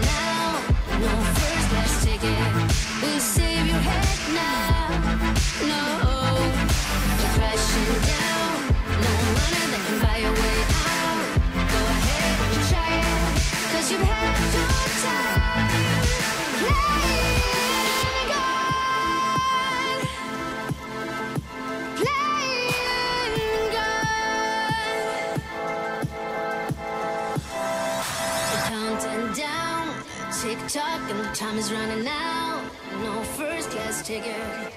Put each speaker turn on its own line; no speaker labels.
now. No first class ticket. We'll save your head now. No. and the time is running out. No first class ticket.